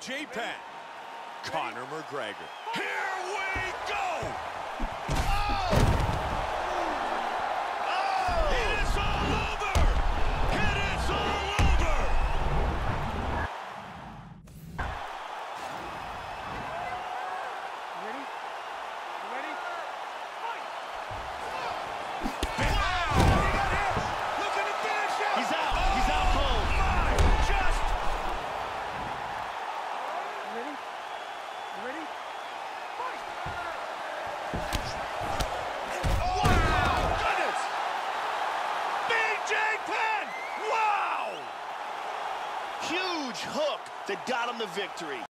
J-Pat. Conor McGregor. Here we huge hook that got him the victory.